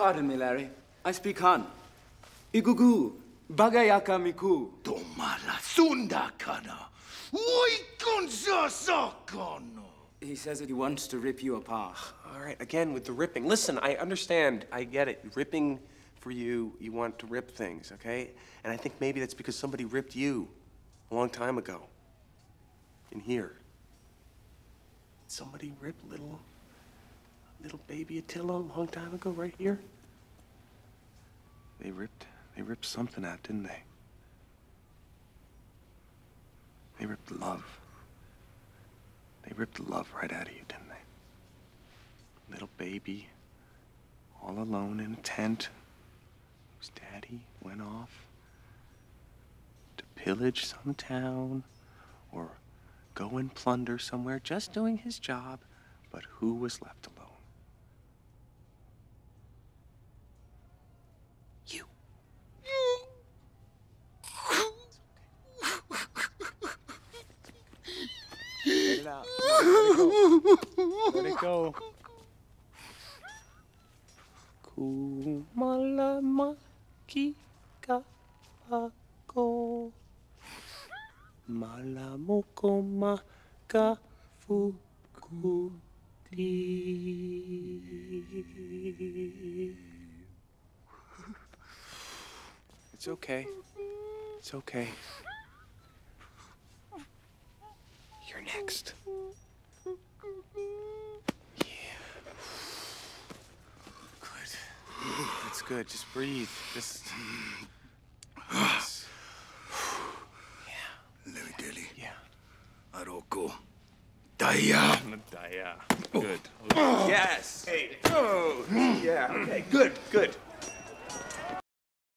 Pardon me, Larry. I speak Hun. Igugu, bagayaka miku. Tomala sunda kana. Wikunsasakono. He says that he wants to rip you apart. All right, again with the ripping. Listen, I understand. I get it. Ripping for you, you want to rip things, okay? And I think maybe that's because somebody ripped you a long time ago. In here. Somebody ripped little little baby Attila a long time ago right here. They ripped they ripped something out, didn't they? They ripped love. They ripped love right out of you, didn't they? Little baby, all alone in a tent, whose daddy went off to pillage some town or go and plunder somewhere, just doing his job, but who was left alone? You. Let it out. Let it go. Kumalamaki ako. Malamoko makafukuti. It's okay. It's okay. You're next. Good. That's good. Just breathe. Just. Yes. Leviteli. Yeah. Aroko. Daya. Yeah. Good. Oh. Yes. Hey. Oh. Hmm. Yeah. Okay. Good. Good.